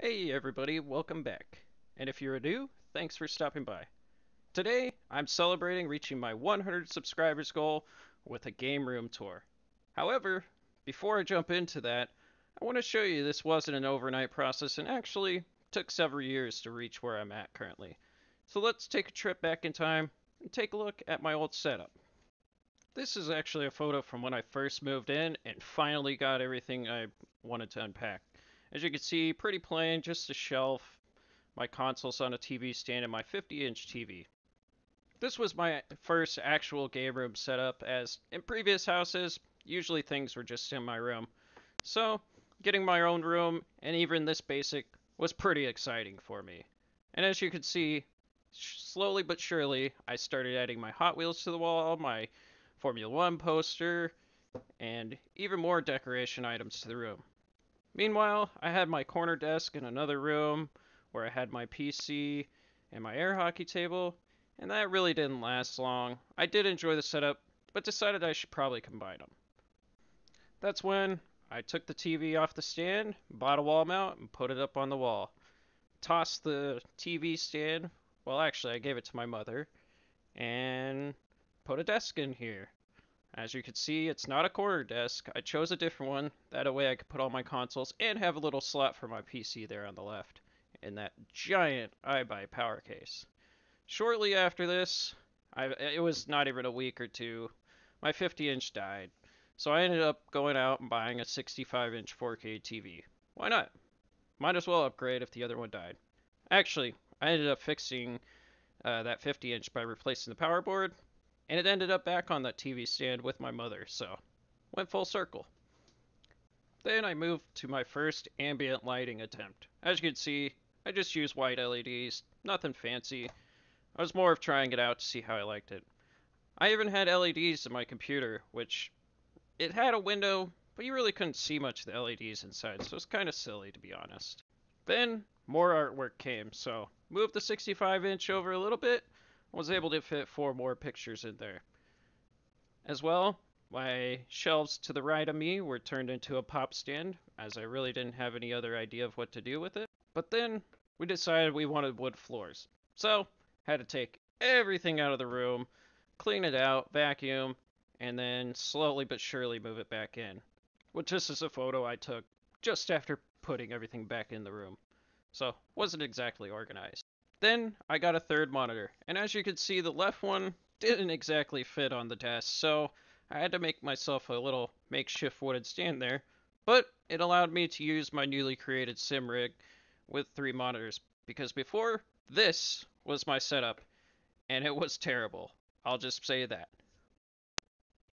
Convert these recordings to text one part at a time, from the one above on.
Hey everybody, welcome back. And if you're new, thanks for stopping by. Today, I'm celebrating reaching my 100 subscribers goal with a game room tour. However, before I jump into that, I want to show you this wasn't an overnight process and actually took several years to reach where I'm at currently. So let's take a trip back in time and take a look at my old setup. This is actually a photo from when I first moved in and finally got everything I wanted to unpack. As you can see, pretty plain, just a shelf, my consoles on a TV stand, and my 50-inch TV. This was my first actual game room setup, as in previous houses, usually things were just in my room. So, getting my own room, and even this basic, was pretty exciting for me. And as you can see, slowly but surely, I started adding my Hot Wheels to the wall, my Formula One poster, and even more decoration items to the room. Meanwhile, I had my corner desk in another room where I had my PC and my air hockey table, and that really didn't last long. I did enjoy the setup, but decided I should probably combine them. That's when I took the TV off the stand, bought a wall mount, and put it up on the wall. Tossed the TV stand, well, actually, I gave it to my mother, and put a desk in here. As you can see, it's not a corner desk. I chose a different one. That way I could put all my consoles and have a little slot for my PC there on the left. in that giant iBuy power case. Shortly after this, I, it was not even a week or two, my 50 inch died. So I ended up going out and buying a 65 inch 4K TV. Why not? Might as well upgrade if the other one died. Actually, I ended up fixing uh, that 50 inch by replacing the power board and it ended up back on that TV stand with my mother, so went full circle. Then I moved to my first ambient lighting attempt. As you can see, I just used white LEDs, nothing fancy. I was more of trying it out to see how I liked it. I even had LEDs in my computer, which it had a window, but you really couldn't see much of the LEDs inside, so it's kind of silly to be honest. Then more artwork came, so moved the 65 inch over a little bit was able to fit four more pictures in there. As well, my shelves to the right of me were turned into a pop stand, as I really didn't have any other idea of what to do with it. But then we decided we wanted wood floors. So, had to take everything out of the room, clean it out, vacuum, and then slowly but surely move it back in. Which this is a photo I took just after putting everything back in the room. So, wasn't exactly organized. Then I got a third monitor, and as you can see, the left one didn't exactly fit on the desk, so I had to make myself a little makeshift wooden stand there, but it allowed me to use my newly created sim rig with three monitors, because before, this was my setup, and it was terrible. I'll just say that.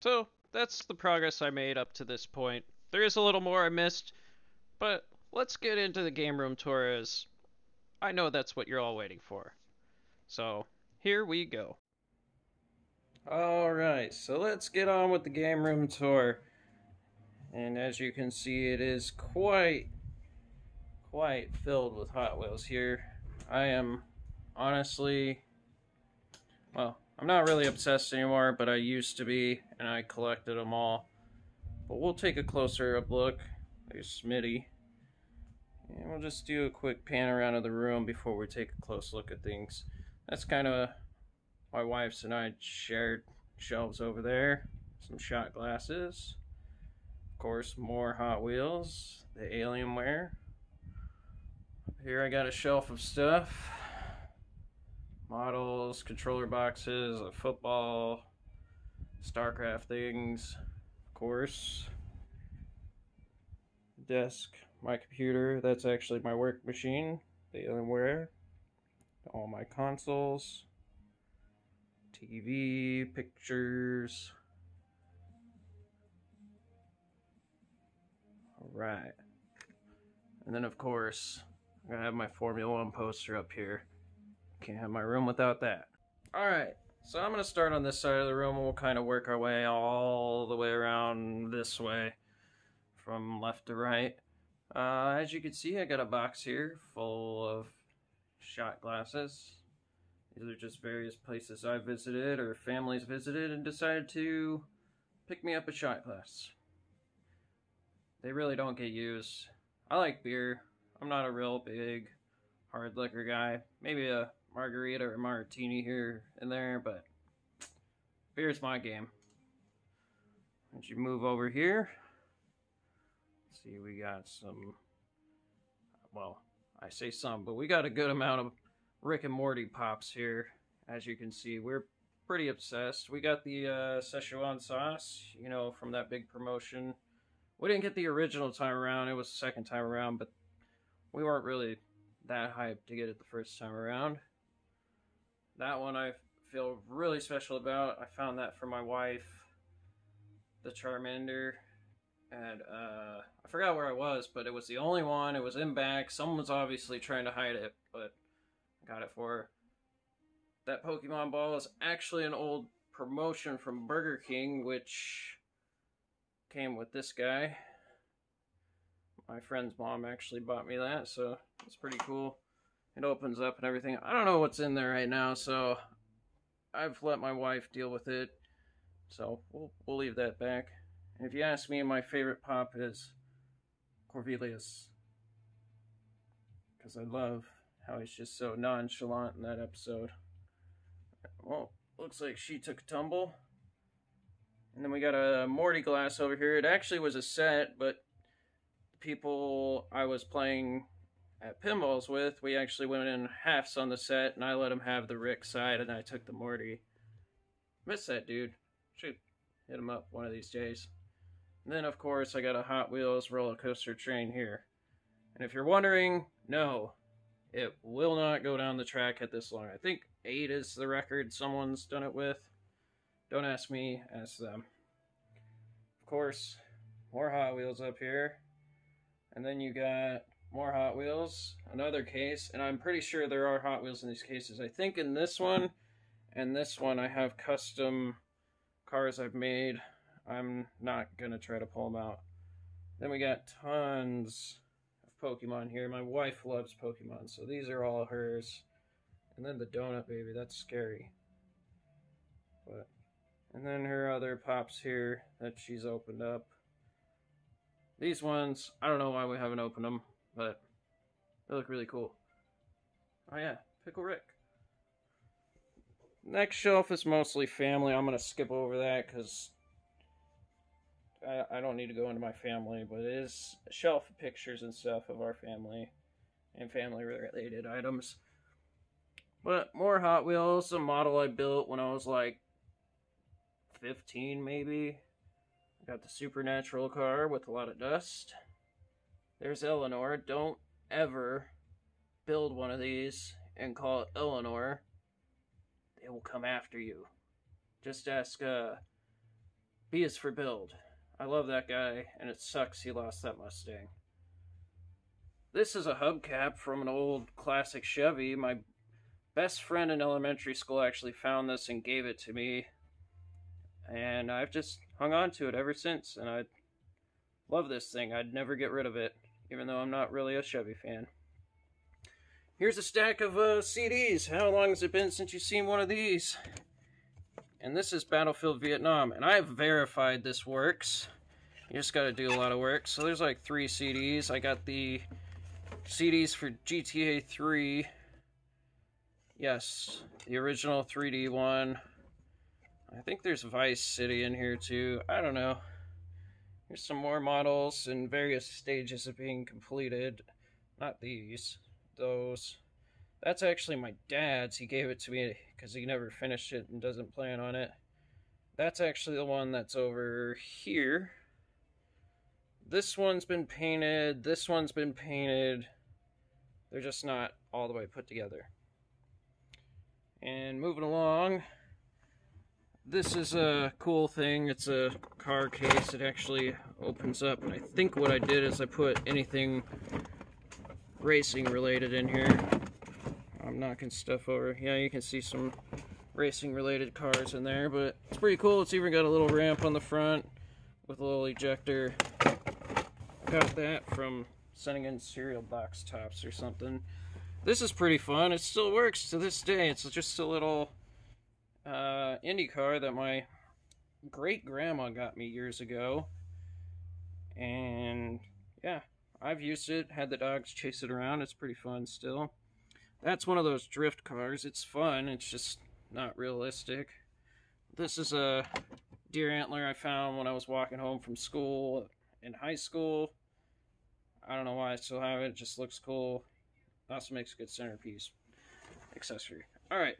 So, that's the progress I made up to this point. There is a little more I missed, but let's get into the game room tour as I know that's what you're all waiting for. So, here we go. Alright, so let's get on with the game room tour. And as you can see, it is quite, quite filled with Hot Wheels here. I am honestly, well, I'm not really obsessed anymore, but I used to be, and I collected them all. But we'll take a closer up look. There's Smitty. And we'll just do a quick pan around of the room before we take a close look at things. That's kind of my wife's and I shared shelves over there. Some shot glasses. Of course, more Hot Wheels. The Alienware. Here I got a shelf of stuff. Models, controller boxes, a football, StarCraft things, of course. Desk my computer. That's actually my work machine, the Alienware. All my consoles, TV, pictures. Alright. And then, of course, I'm to have my Formula One poster up here. Can't have my room without that. Alright, so I'm going to start on this side of the room and we'll kind of work our way all the way around this way from left to right. Uh, as you can see, I got a box here full of shot glasses. These are just various places I visited or families visited and decided to pick me up a shot glass. They really don't get used. I like beer. I'm not a real big hard liquor guy. Maybe a margarita or martini here and there, but beer's my game. As you move over here, see we got some, well, I say some, but we got a good amount of Rick and Morty pops here. As you can see, we're pretty obsessed. We got the uh, Szechuan sauce, you know, from that big promotion. We didn't get the original time around, it was the second time around, but we weren't really that hyped to get it the first time around. That one I feel really special about. I found that for my wife, the Charmander, and uh, I forgot where I was, but it was the only one. It was in back. Someone was obviously trying to hide it, but I got it for her. That Pokemon ball is actually an old promotion from Burger King, which came with this guy. My friend's mom actually bought me that, so it's pretty cool. It opens up and everything. I don't know what's in there right now, so I've let my wife deal with it. So we'll, we'll leave that back. If you ask me, my favorite pop is Cornvelious. Because I love how he's just so nonchalant in that episode. Well, looks like she took a tumble. And then we got a Morty glass over here. It actually was a set, but people I was playing at pinballs with, we actually went in halves on the set, and I let him have the Rick side, and I took the Morty. Miss that dude. Should hit him up one of these days. Then, of course, I got a Hot Wheels roller coaster train here. And if you're wondering, no, it will not go down the track at this long. I think eight is the record someone's done it with. Don't ask me, ask them. Of course, more Hot Wheels up here. And then you got more Hot Wheels, another case, and I'm pretty sure there are Hot Wheels in these cases. I think in this one and this one I have custom cars I've made. I'm not gonna try to pull them out. Then we got tons of Pokemon here. My wife loves Pokemon, so these are all hers. And then the donut baby, that's scary. But and then her other pops here that she's opened up. These ones, I don't know why we haven't opened them, but they look really cool. Oh yeah, Pickle Rick. Next shelf is mostly family. I'm going to skip over that because I, I don't need to go into my family, but it is shelf pictures and stuff of our family and family related items. But more Hot Wheels, a model I built when I was like 15 maybe. I got the Supernatural car with a lot of dust. There's Eleanor. Don't ever build one of these and call it Eleanor. They will come after you. Just ask, uh, B is for build. I love that guy, and it sucks he lost that Mustang. This is a hubcap from an old classic Chevy. My best friend in elementary school actually found this and gave it to me and I've just hung on to it ever since, and I love this thing. I'd never get rid of it, even though I'm not really a Chevy fan. Here's a stack of uh, CDs. How long has it been since you've seen one of these? And this is Battlefield Vietnam, and I've verified this works. You just gotta do a lot of work. So there's like three CDs. I got the CDs for GTA 3. Yes, the original 3D one. I think there's Vice City in here too. I don't know. Here's some more models in various stages of being completed. Not these. Those. That's actually my dad's. He gave it to me because he never finished it and doesn't plan on it. That's actually the one that's over here. This one's been painted. This one's been painted. They're just not all the way put together. And moving along, this is a cool thing. It's a car case. It actually opens up. And I think what I did is I put anything racing related in here. I'm knocking stuff over. Yeah, you can see some racing related cars in there, but it's pretty cool. It's even got a little ramp on the front with a little ejector. Got that from sending in cereal box tops or something. This is pretty fun. It still works to this day. It's just a little uh, Indy car that my great grandma got me years ago. And yeah, I've used it, had the dogs chase it around. It's pretty fun still. That's one of those drift cars. It's fun, it's just not realistic. This is a deer antler I found when I was walking home from school in high school. I don't know why I still have it. It just looks cool. Also makes a good centerpiece accessory. Alright.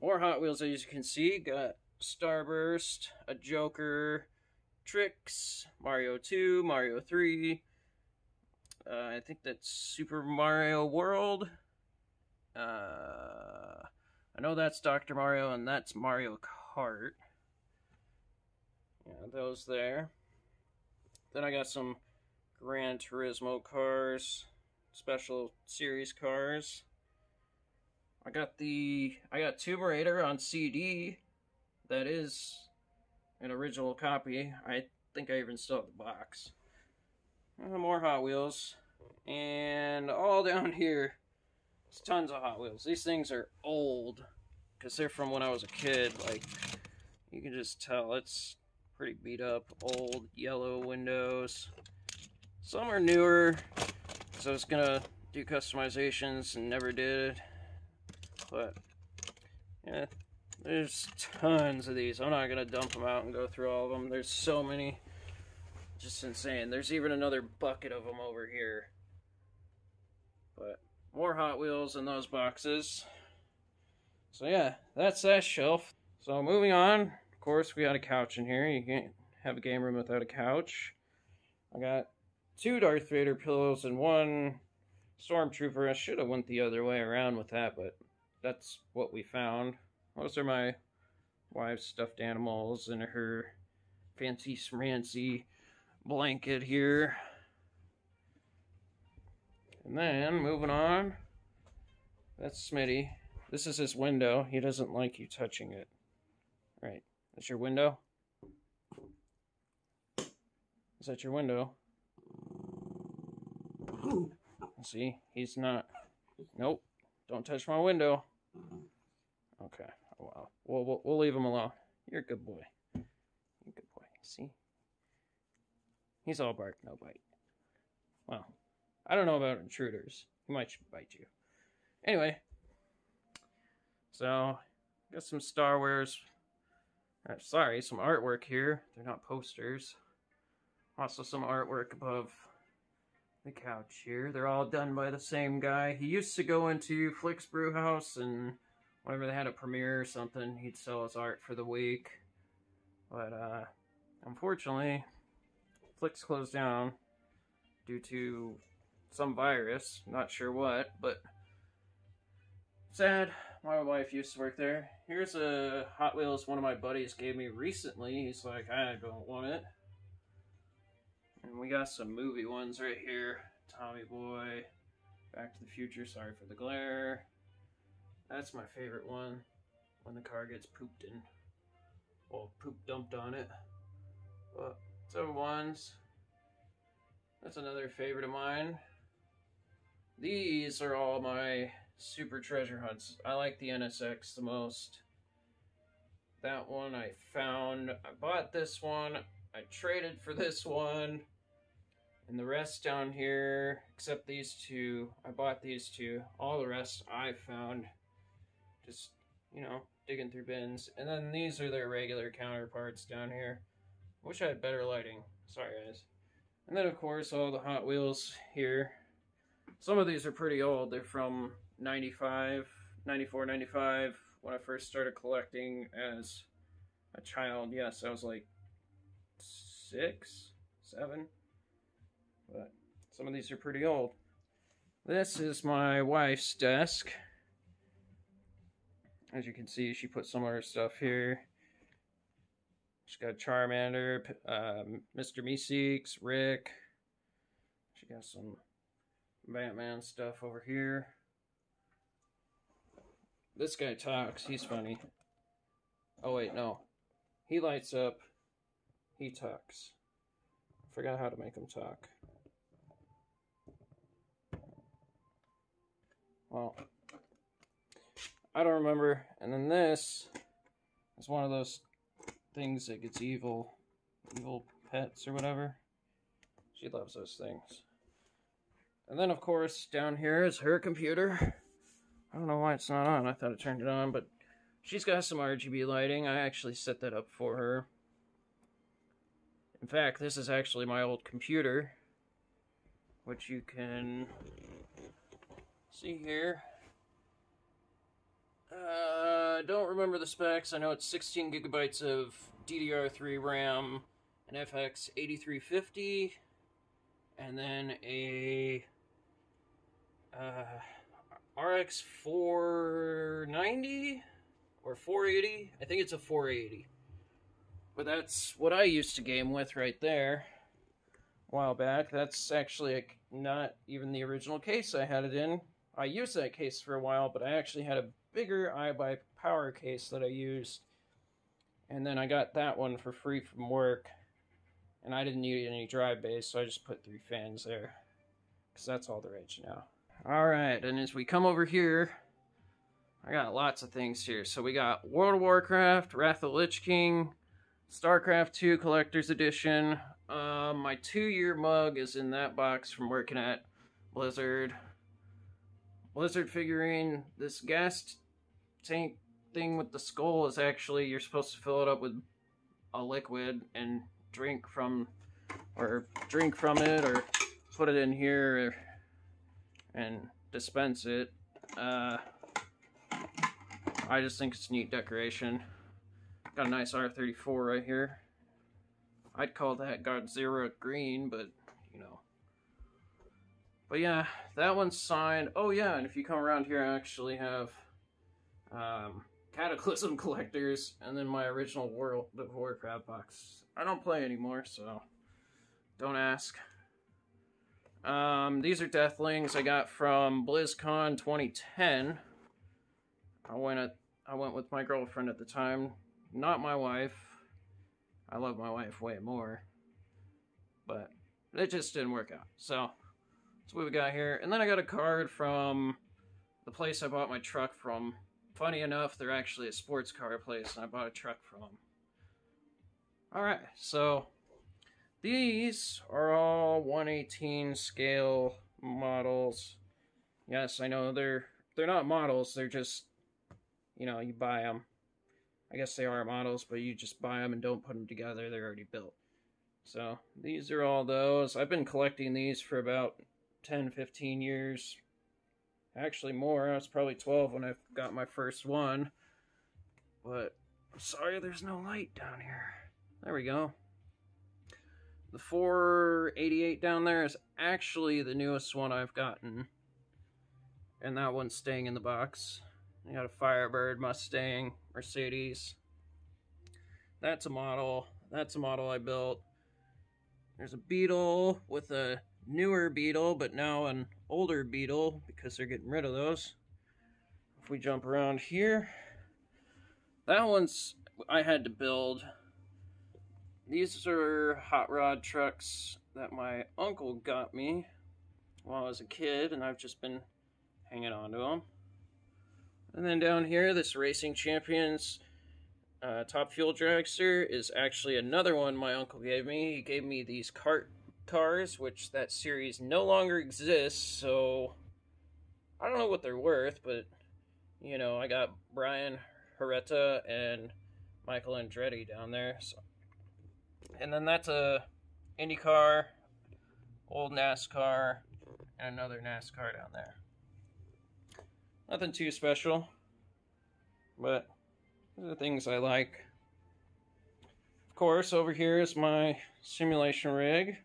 More Hot Wheels as you can see. Got Starburst, a Joker, Trix, Mario 2, Mario 3. Uh, I think that's Super Mario World. Uh, I know that's Dr. Mario and that's Mario Kart. Yeah, those there. Then I got some Gran Turismo cars, special series cars. I got the I got Tomb Raider on CD. That is an original copy. I think I even still have the box. Uh, more Hot Wheels. And all down here, it's tons of Hot Wheels. These things are old because they're from when I was a kid. Like, you can just tell it's pretty beat up, old yellow windows. Some are newer, so I was gonna do customizations and never did. But, yeah, there's tons of these. I'm not gonna dump them out and go through all of them. There's so many. Just insane. There's even another bucket of them over here. But more Hot Wheels in those boxes. So yeah, that's that shelf. So moving on, of course we got a couch in here. You can't have a game room without a couch. I got two Darth Vader pillows and one Stormtrooper. I should have went the other way around with that, but that's what we found. Those are my wife's stuffed animals and her fancy smancy blanket here. And then, moving on, that's Smitty. This is his window. He doesn't like you touching it. Right. That's your window? Is that your window? See, he's not. Nope. Don't touch my window. Okay. Well, we'll, we'll, we'll leave him alone. You're a good boy. You're a good boy. See? He's all bark, no bite. Well, I don't know about intruders. He might bite you. Anyway, so got some Star Wars. Uh, sorry, some artwork here. They're not posters. Also, some artwork above the couch here. They're all done by the same guy. He used to go into Flix Brewhouse and whenever they had a premiere or something, he'd sell his art for the week. But uh, unfortunately, Flix closed down due to some virus. Not sure what, but sad. My wife used to work there. Here's a Hot Wheels one of my buddies gave me recently. He's like, I don't want it. And we got some movie ones right here. Tommy Boy, Back to the Future, sorry for the glare. That's my favorite one. When the car gets pooped in. Well, poop dumped on it. But some ones. That's another favorite of mine. These are all my super treasure hunts. I like the NSX the most. That one I found. I bought this one. I traded for this one. And the rest down here, except these two, I bought these two. All the rest I found just, you know, digging through bins. And then these are their regular counterparts down here. Wish I had better lighting. Sorry, guys. And then, of course, all the Hot Wheels here. Some of these are pretty old. They're from 95, 94, 95, when I first started collecting as a child. Yes, I was like six, seven but some of these are pretty old. This is my wife's desk. As you can see, she put some of her stuff here. She's got Charmander, um, Mr. Meeseeks, Rick. She got some Batman stuff over here. This guy talks. He's funny. Oh, wait, no. He lights up. He talks. Forgot how to make him talk. Well, I don't remember. And then this is one of those things that gets evil, evil pets or whatever. She loves those things. And then, of course, down here is her computer. I don't know why it's not on. I thought it turned it on, but she's got some RGB lighting. I actually set that up for her. In fact, this is actually my old computer, which you can see here. Uh, I don't remember the specs. I know it's 16 gigabytes of DDR3 RAM, an FX 8350, and then a uh, RX 490 or 480. I think it's a 480. But that's what I used to game with right there a while back. That's actually a, not even the original case I had it in. I used that case for a while, but I actually had a bigger iBuy power case that I used. And then I got that one for free from work. And I didn't need any drive bays, so I just put three fans there. Because that's all the rage now. Alright, and as we come over here, I got lots of things here. So we got World of Warcraft, Wrath of Lich King, StarCraft 2 Collector's Edition. Uh, my two-year mug is in that box from working at Blizzard. Blizzard figurine. This gas tank thing with the skull is actually, you're supposed to fill it up with a liquid and drink from, or drink from it, or put it in here and dispense it. Uh, I just think it's neat decoration. Got a nice R34 right here. I'd call that God Zero green, but. But yeah, that one's signed. Oh yeah, and if you come around here, I actually have um, Cataclysm Collectors, and then my original World of Warcraft box. I don't play anymore, so don't ask. Um, these are Deathlings I got from BlizzCon 2010. I went at I went with my girlfriend at the time not my wife. I love my wife way more. But it just didn't work out. So that's what we got here. And then I got a card from the place I bought my truck from. Funny enough, they're actually a sports car place, and I bought a truck from them. Alright, so these are all 118 scale models. Yes, I know they're they're not models, they're just you know, you buy them. I guess they are models, but you just buy them and don't put them together. They're already built. So these are all those. I've been collecting these for about 10, 15 years. Actually more. I was probably 12 when I got my first one. But I'm sorry there's no light down here. There we go. The 488 down there is actually the newest one I've gotten. And that one's staying in the box. I got a Firebird, Mustang, Mercedes. That's a model. That's a model I built. There's a Beetle with a newer Beetle, but now an older Beetle because they're getting rid of those. If we jump around here, that one's I had to build. These are hot rod trucks that my uncle got me while I was a kid, and I've just been hanging on to them. And then down here, this Racing Champions uh, Top Fuel Dragster is actually another one my uncle gave me. He gave me these kart cars, which that series no longer exists, so I don't know what they're worth, but you know, I got Bryan Herta and Michael Andretti down there. So. And then that's a IndyCar, old NASCAR, and another NASCAR down there. Nothing too special, but are things I like. Of course, over here is my simulation rig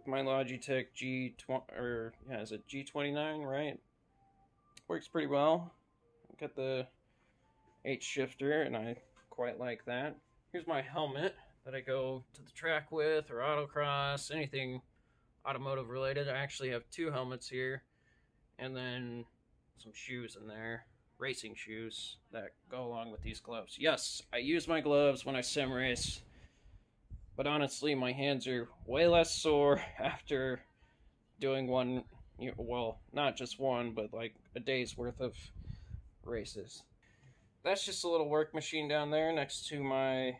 with my Logitech G20 or yeah, is it G29, right? Works pretty well. Got the H shifter, and I quite like that. Here's my helmet that I go to the track with, or autocross, anything automotive related. I actually have two helmets here and then some shoes in there racing shoes that go along with these gloves yes i use my gloves when i sim race but honestly my hands are way less sore after doing one well not just one but like a day's worth of races that's just a little work machine down there next to my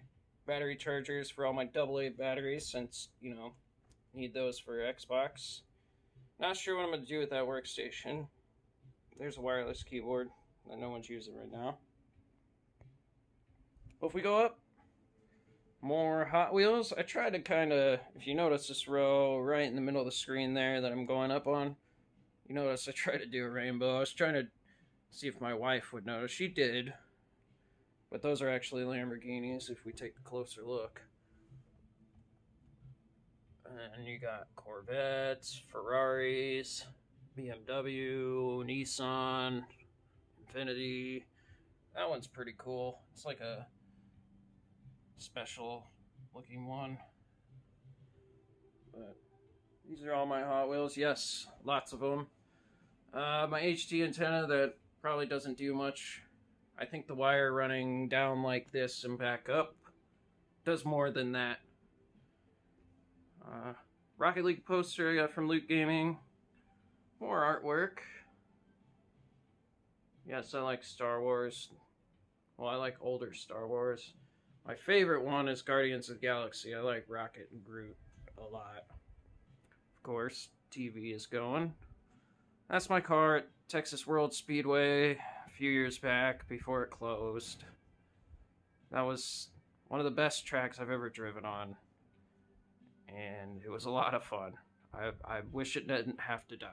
battery chargers for all my AA batteries since you know need those for xbox Not sure what I'm going to do with that workstation. There's a wireless keyboard that no one's using right now. But if we go up, more Hot Wheels. I tried to kind of, if you notice this row right in the middle of the screen there that I'm going up on, you notice I tried to do a rainbow. I was trying to see if my wife would notice. She did. But those are actually Lamborghinis if we take a closer look. And you got Corvettes, Ferraris, BMW, Nissan, Infiniti. That one's pretty cool. It's like a special looking one. But these are all my Hot Wheels. Yes, lots of them. Uh, my HD antenna that probably doesn't do much. I think the wire running down like this and back up does more than that. Uh, Rocket League poster I got from Loot Gaming. More artwork. Yes, I like Star Wars. Well, I like older Star Wars. My favorite one is Guardians of the Galaxy. I like Rocket and Groot a lot. Of course, TV is going. That's my car at Texas World Speedway a few years back before it closed. That was one of the best tracks I've ever driven on. And it was a lot of fun. I, I wish it didn't have to die.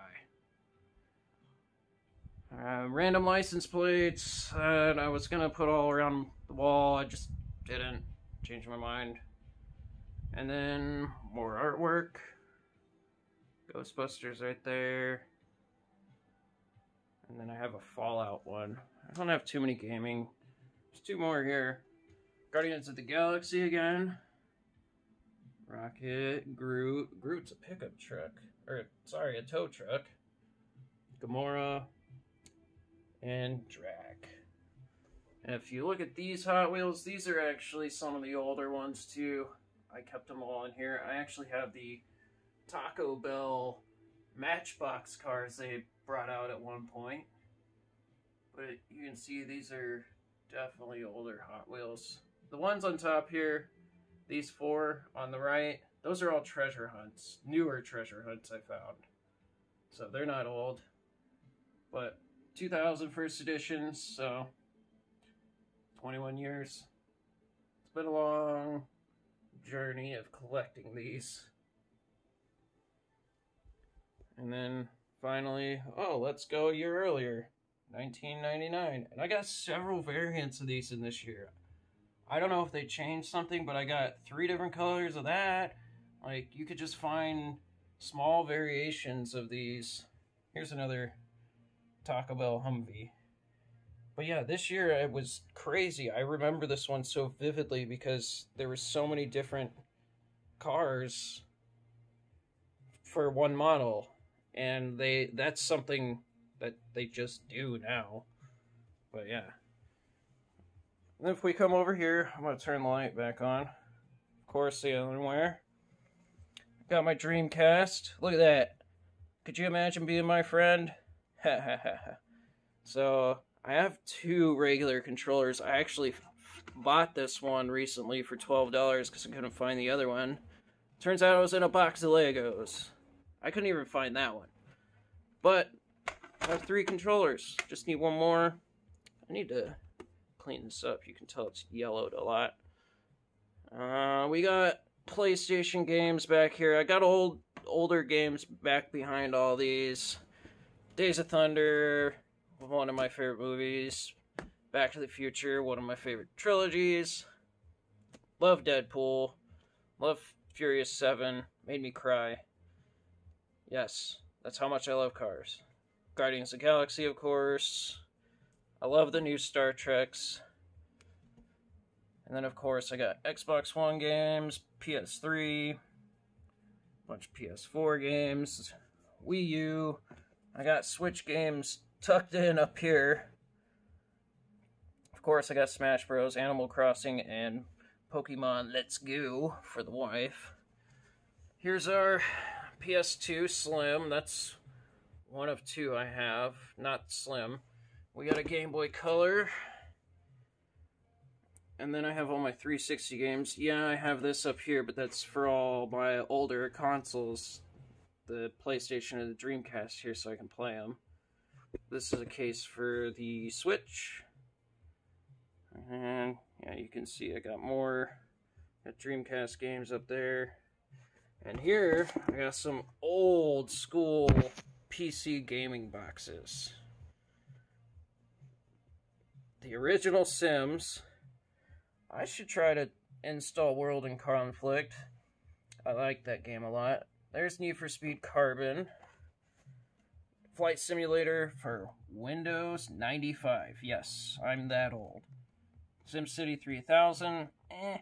Uh, random license plates that I was gonna put all around the wall. I just didn't change my mind. And then more artwork. Ghostbusters right there. And then I have a Fallout one. I don't have too many gaming. There's two more here. Guardians of the Galaxy again. Rocket, Groot. Groot's a pickup truck. Or, sorry, a tow truck. Gamora. And Drax. And if you look at these Hot Wheels, these are actually some of the older ones too. I kept them all in here. I actually have the Taco Bell Matchbox cars they brought out at one point. But you can see these are definitely older Hot Wheels. The ones on top here, these four on the right, those are all treasure hunts. Newer treasure hunts I found. So they're not old. But 2000 first editions, so 21 years. It's been a long journey of collecting these. And then finally, oh, let's go a year earlier, 1999. And I got several variants of these in this year. I don't know if they changed something, but I got three different colors of that. Like, you could just find small variations of these. Here's another Taco Bell Humvee. But yeah, this year it was crazy. I remember this one so vividly because there were so many different cars for one model. And they that's something that they just do now. But yeah. And if we come over here, I'm gonna turn the light back on. Of course, the Alienware. Got my Dreamcast. Look at that. Could you imagine being my friend? Ha ha ha ha. So I have two regular controllers. I actually bought this one recently for $12 because I couldn't find the other one. Turns out it was in a box of Legos. I couldn't even find that one. But I have three controllers. Just need one more. I need to clean this up. You can tell it's yellowed a lot. Uh, we got PlayStation games back here. I got old older games back behind all these. Days of Thunder, one of my favorite movies. Back to the Future, one of my favorite trilogies. Love Deadpool. Love Furious 7. Made me cry. Yes, that's how much I love cars. Guardians of Galaxy, of course. I love the new Star Treks. And then, of course, I got Xbox One games, PS3, bunch of PS4 games, Wii U. I got Switch games tucked in up here. Of course, I got Smash Bros, Animal Crossing, and Pokemon Let's Go for the wife. Here's our PS2 Slim. That's one of two I have, not Slim. We got a Game Boy Color. And then I have all my 360 games. Yeah, I have this up here, but that's for all my older consoles. the PlayStation and the Dreamcast here so I can play them. This is a case for the Switch. And yeah, you can see I got more got Dreamcast games up there. And here I got some old school PC gaming boxes. The original Sims. I should try to install World in Conflict. I like that game a lot. There's Need for Speed Carbon. Flight Simulator for Windows 95. Yes, I'm that old. SimCity 3000. Eh.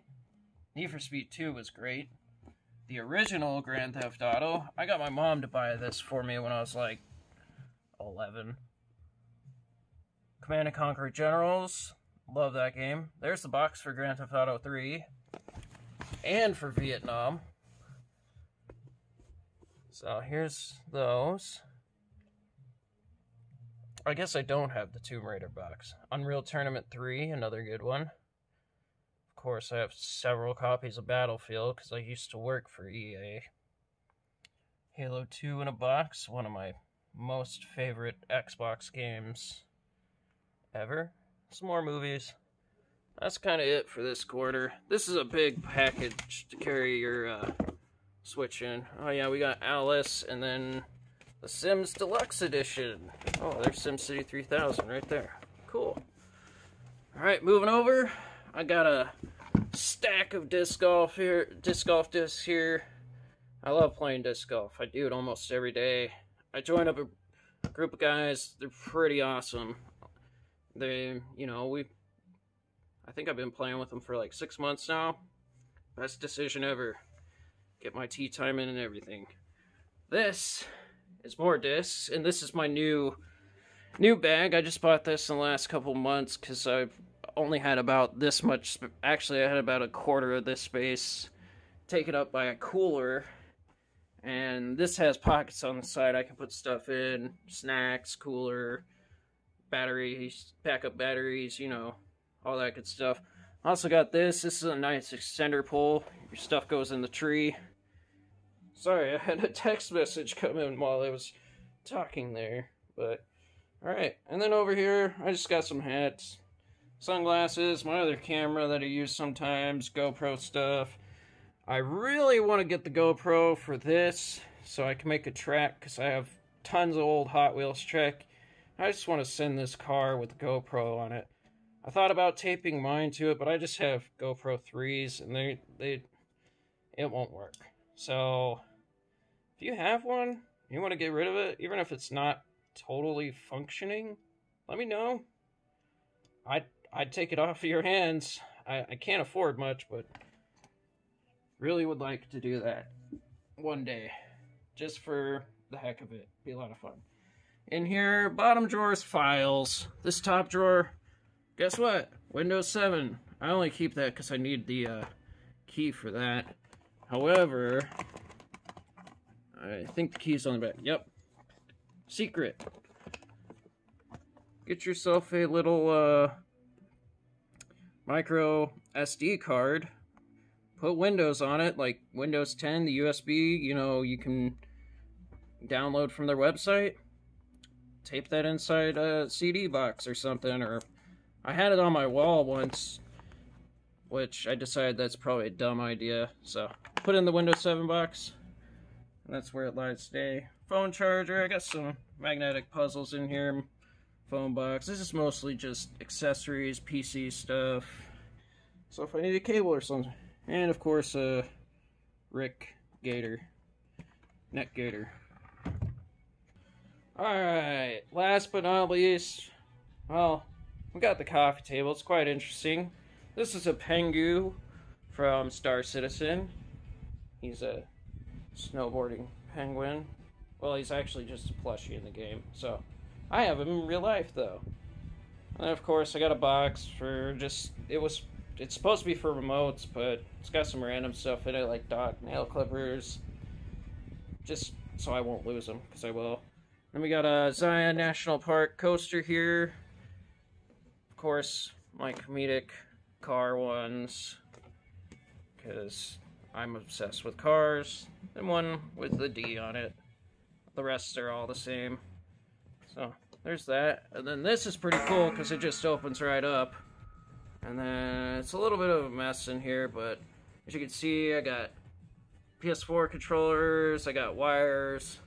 Need for Speed 2 was great. The original Grand Theft Auto. I got my mom to buy this for me when I was like 11. Command and Conquer Generals. Love that game. There's the box for Grand Theft Auto 3 and for Vietnam. So here's those. I guess I don't have the Tomb Raider box. Unreal Tournament 3, another good one. Of course, I have several copies of Battlefield because I used to work for EA. Halo 2 in a box, one of my most favorite Xbox games ever. Some more movies. That's kind of it for this quarter. This is a big package to carry your uh, Switch in. Oh yeah, we got Alice and then the Sims Deluxe Edition. Oh, there's SimCity 3000 right there. Cool. Alright, moving over. I got a stack of disc golf here, disc golf discs here. I love playing disc golf. I do it almost every day. I joined up a group of guys. They're pretty awesome. They, you know, we I think I've been playing with them for like six months now. Best decision ever. Get my tee time in and everything. This is more discs, and this is my new new bag. I just bought this in the last couple months because I've only had about this much. Actually, I had about a quarter of this space taken up by a cooler. And this has pockets on the side. I can put stuff in snacks, cooler, batteries, backup batteries, you know, all that good stuff. Also got this. This is a nice extender pole. Your stuff goes in the tree. Sorry, I had a text message come in while I was talking there. But, alright. And then over here, I just got some hats, sunglasses, my other camera that I use sometimes, GoPro stuff. I really want to get the GoPro for this so I can make a track because I have tons of old Hot Wheels track. I just want to send this car with the GoPro on it. I thought about taping mine to it, but I just have GoPro 3s and they they it won't work. So if you have one, you want to get rid of it, even if it's not totally functioning, let me know. I'd I'd take it off of your hands. I, I can't afford much, but really would like to do that one day. Just for the heck of it. Be a lot of fun. In here, bottom drawer is files. This top drawer Guess what? Windows 7. I only keep that because I need the uh, key for that. However, I think the key's on the back. Yep. Secret. Get yourself a little uh, micro SD card. Put Windows on it, like Windows 10, the USB, you know, you can download from their website. Tape that inside a CD box or something, or I had it on my wall once, which I decided that's probably a dumb idea. So, put in the Windows 7 box. that's where it lies today. Phone charger, I got some magnetic puzzles in here. Phone box. This is mostly just accessories, PC stuff. So if I need a cable or something. And of course, uh, Rick Gator. Neck Gator. Alright, last but not least, well, we got the coffee table. It's quite interesting. This is a Pengu from Star Citizen. He's a snowboarding penguin. Well, he's actually just a plushie in the game. So, I have him in real life, though. And of course, I got a box for just... It was... It's supposed to be for remotes, but it's got some random stuff in it, like dog nail clippers. Just so I won't lose them, because I will. Then we got a Zion National Park coaster here Of course, my comedic car ones, because I'm obsessed with cars, and one with the D on it. the rest are all the same. So there's that. And then this is pretty cool because it just opens right up. And then it's a little bit of a mess in here, but as you can see, I got PS4 controllers, I got wires.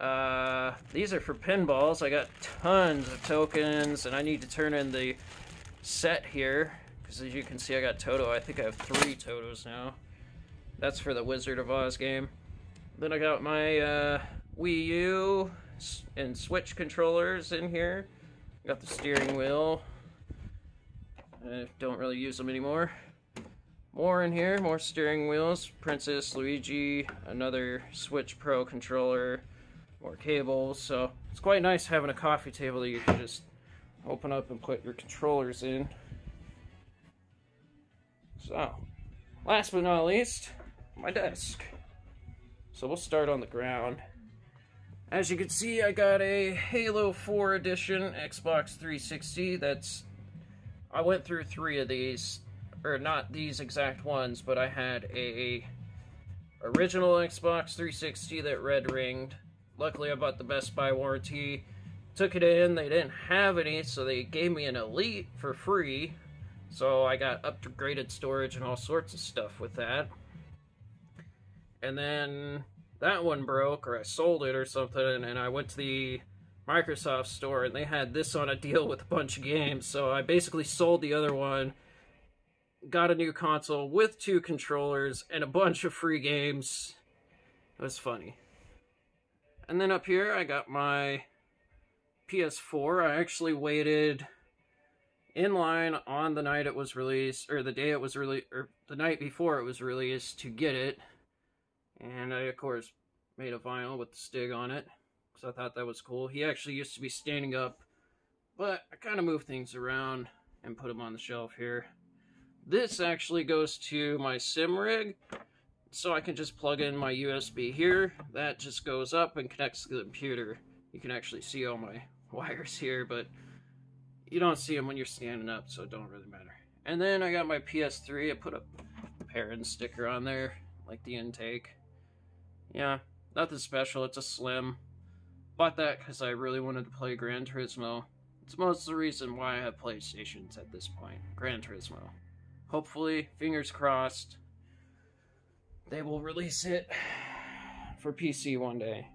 Uh, these are for pinballs. I got tons of tokens, and I need to turn in the set here. Because as you can see, I got Toto. I think I have three Totos now. That's for the Wizard of Oz game. Then I got my uh, Wii U and Switch controllers in here. Got the steering wheel. I don't really use them anymore. More in here, more steering wheels. Princess, Luigi, another Switch Pro controller, more cables. So it's quite nice having a coffee table that you can just open up and put your controllers in. So, last but not least, my desk. So we'll start on the ground. As you can see, I got a Halo 4 edition Xbox 360. That's I went through three of these, or not these exact ones, but I had a original Xbox 360 that red ringed. Luckily, I bought the Best Buy warranty. Took it in, they didn't have any, so they gave me an Elite for free. So I got upgraded storage and all sorts of stuff with that. And then that one broke, or I sold it or something, and I went to the Microsoft store and they had this on a deal with a bunch of games. So I basically sold the other one, got a new console with two controllers and a bunch of free games. It was funny. And then up here I got my PS4. I actually waited in line on the night it was released or the day it was released or the night before it was released to get it. And I of course made a vinyl with the Stig on it because I thought that was cool. He actually used to be standing up, but I kind of moved things around and put him on the shelf here. This actually goes to my sim rig, so I can just plug in my USB here. That just goes up and connects to the computer. You can actually see all my wires here, but you don't see them when you're standing up, so it don't really matter. And then I got my PS3. I put a parent sticker on there, like the intake. Yeah, nothing special. It's a slim. Bought that because I really wanted to play Gran Turismo. It's most of the reason why I have PlayStations at this point. Gran Turismo. Hopefully, fingers crossed, they will release it for PC one day.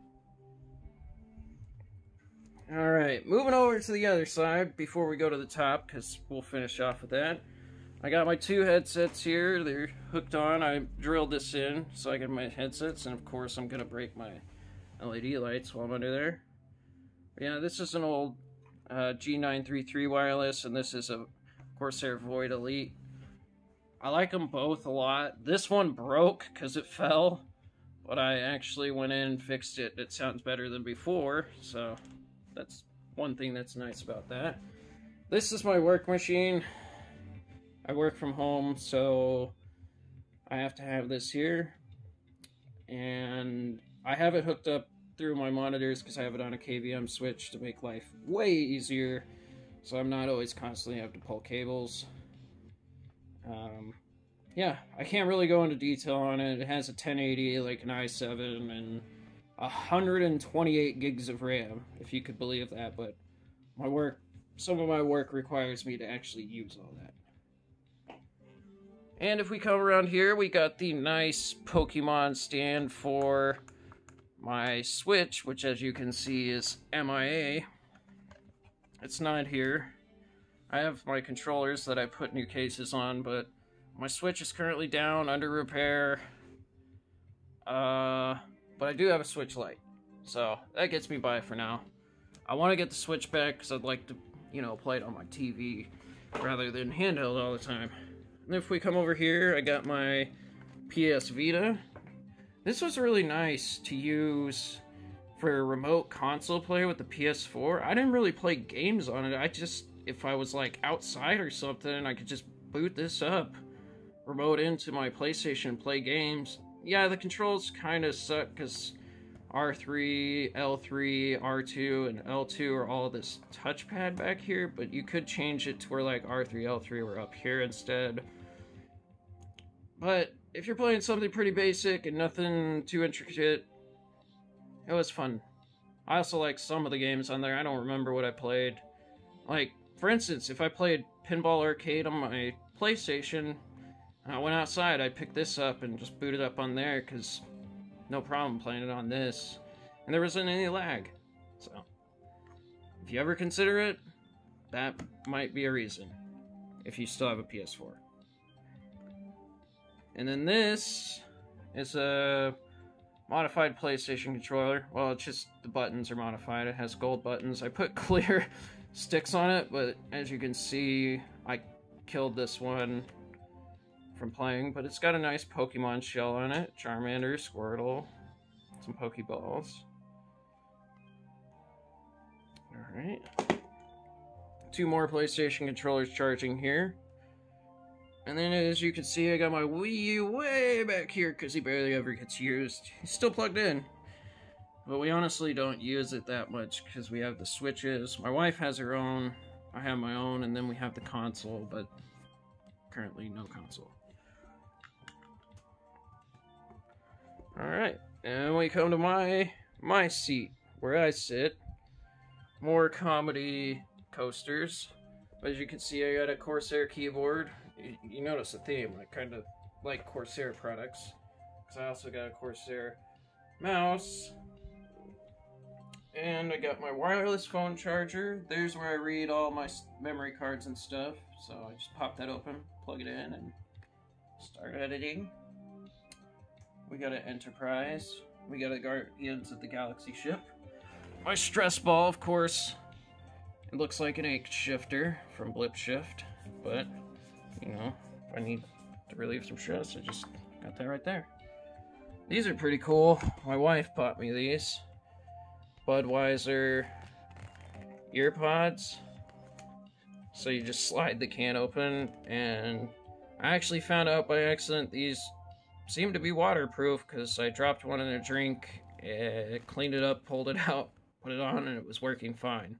Alright, moving over to the other side before we go to the top, because we'll finish off with that. I got my two headsets here. They're hooked on. I drilled this in so I get my headsets, and of course I'm going to break my LED lights while I'm under there. Yeah, this is an old uh, G933 wireless, and this is a Corsair Void Elite. I like them both a lot. This one broke because it fell, but I actually went in and fixed it. It sounds better than before, so that's one thing that's nice about that. This is my work machine. I work from home, so I have to have this here. And I have it hooked up through my monitors because I have it on a KVM switch to make life way easier. So I'm not always constantly have to pull cables. Um, yeah, I can't really go into detail on it. It has a 1080, like an i7, and 128 gigs of RAM, if you could believe that. But my work, some of my work requires me to actually use all that. And if we come around here, we got the nice Pokemon stand for my Switch, which as you can see is MIA. It's not here. I have my controllers that I put new cases on, but my Switch is currently down, under repair. Uh, but I do have a Switch Lite, so that gets me by for now. I want to get the Switch back because I'd like to, you know, play it on my TV rather than handheld all the time. If we come over here, I got my PS Vita. This was really nice to use for remote console play with the PS4. I didn't really play games on it. I just, if I was like outside or something, I could just boot this up, remote into my PlayStation, play games. Yeah, the controls kind of suck because R3, L3, R2, and L2 are all this touchpad back here, but you could change it to where like R3, L3 were up here instead. But if you're playing something pretty basic and nothing too intricate, it was fun. I also like some of the games on there. I don't remember what I played. Like, for instance, if I played Pinball Arcade on my PlayStation, and I went outside, I picked this up and just booted up on there because no problem playing it on this. And there wasn't any lag. So, if you ever consider it, that might be a reason. If you still have a PS4. And then this is a modified PlayStation controller. Well, it's just the buttons are modified. It has gold buttons. I put clear sticks on it, but as you can see, I killed this one from playing, but it's got a nice Pokemon shell on it. Charmander, Squirtle, some Pokeballs. Alright. Two more PlayStation controllers charging here. And then as you can see, I got my Wii U way back here because he barely ever gets used. He's still plugged in. But we honestly don't use it that much because we have the switches. My wife has her own, I have my own, and then we have the console, but currently no console. Alright, and we come to my my seat, where I sit. More comedy coasters. As you can see, I got a Corsair keyboard you, notice a theme. I kind of like Corsair products. Because I also got a Corsair mouse. And I got my wireless phone charger. There's where I read all my memory cards and stuff. So I just pop that open, plug it in, and start editing. We got an Enterprise. We got a Guardians of the Galaxy ship. My stress ball, of course. It looks like an H shifter from Blip Shift, but you know, if I need to relieve some stress, I just got that right there. These are pretty cool. My wife bought me these. Budweiser earpods. So you just slide the can open, and I actually found out by accident these seem to be waterproof because I dropped one in a drink, it cleaned it up, pulled it out, put it on, and it was working fine.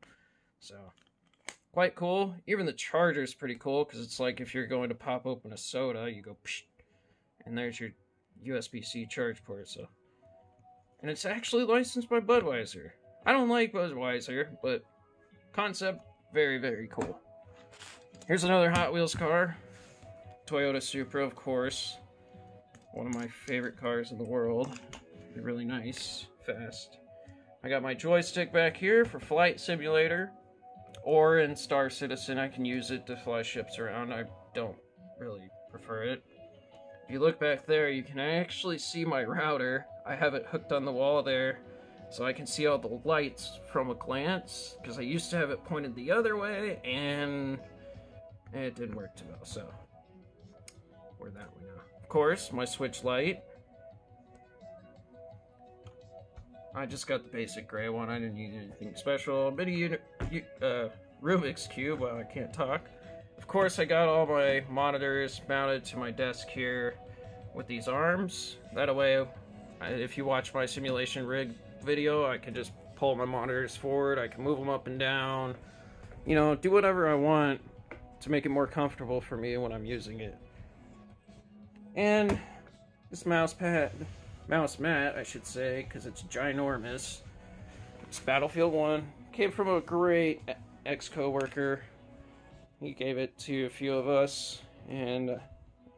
So quite cool. Even the charger is pretty cool because it's like if you're going to pop open a soda, you go psh, and there's your USB-C charge port. So, and it's actually licensed by Budweiser. I don't like Budweiser, but concept very very cool. Here's another Hot Wheels car, Toyota Supra, of course. One of my favorite cars in the world. They're really nice, fast. I got my joystick back here for Flight Simulator. Or in Star Citizen, I can use it to fly ships around. I don't really prefer it. If you look back there, you can actually see my router. I have it hooked on the wall there, so I can see all the lights from a glance, because I used to have it pointed the other way, and it didn't work too well, so we're that way. Of course, my Switch Lite. I just got the basic gray one. I didn't need anything special. Mini unit, uh, Rubik's Cube. Well, I can't talk. Of course, I got all my monitors mounted to my desk here with these arms. That way, if you watch my simulation rig video, I can just pull my monitors forward. I can move them up and down. You know, do whatever I want to make it more comfortable for me when I'm using it. And this mouse pad mouse mat, I should say, because it's ginormous. It's Battlefield 1. Came from a great ex coworker. He gave it to a few of us, and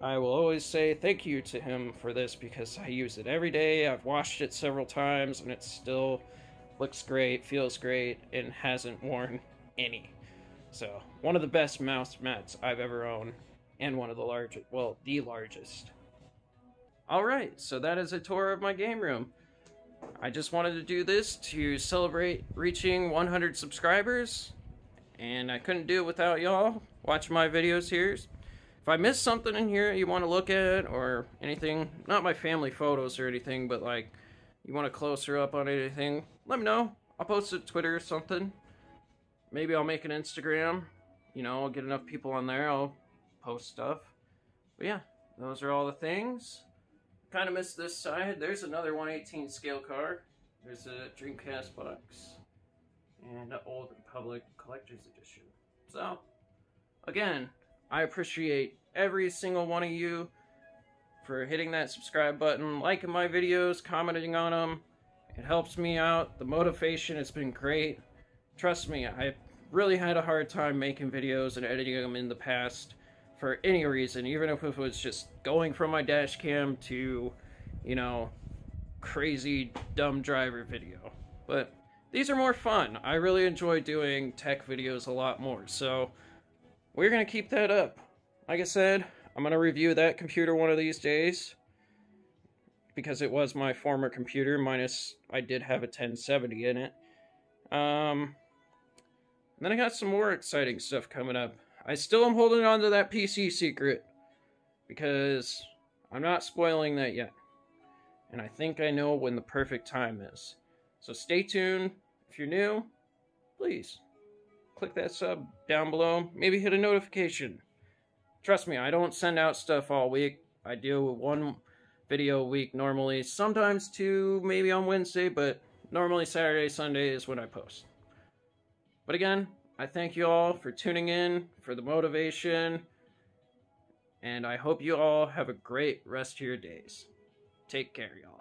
I will always say thank you to him for this because I use it every day. I've washed it several times, and it still looks great, feels great, and hasn't worn any. So, one of the best mouse mats I've ever owned, and one of the largest, well, the largest. Alright, so that is a tour of my game room. I just wanted to do this to celebrate reaching 100 subscribers, and I couldn't do it without y'all watching my videos here. If I missed something in here you want to look at, or anything, not my family photos or anything, but like, you want to closer up on anything, let me know. I'll post it to Twitter or something. Maybe I'll make an Instagram. You know, I'll get enough people on there, I'll post stuff. But yeah, those are all the things. Kind of missed this side. There's another 118 scale car. There's a Dreamcast box. And an Old Republic Collector's Edition. So, again, I appreciate every single one of you for hitting that subscribe button, liking my videos, commenting on them, It helps me out. The motivation has been great. Trust me, I really had a hard time making videos and editing them in the past for any reason, even if it was just going from my dash cam to, you know, crazy dumb driver video. But these are more fun. I really enjoy doing tech videos a lot more, so we're going to keep that up. Like I said, I'm going to review that computer one of these days because it was my former computer, minus I did have a 1070 in it. Um, then I got some more exciting stuff coming up. I still am holding on to that PC secret because I'm not spoiling that yet. And I think I know when the perfect time is. So stay tuned. If you're new, please click that sub down below. Maybe hit a notification. Trust me, I don't send out stuff all week. I deal with one video a week normally, sometimes two, maybe on Wednesday, but normally Saturday, Sunday is when I post. But again, I thank you all for tuning in, for the motivation, and I hope you all have a great rest of your days. Take care, y'all.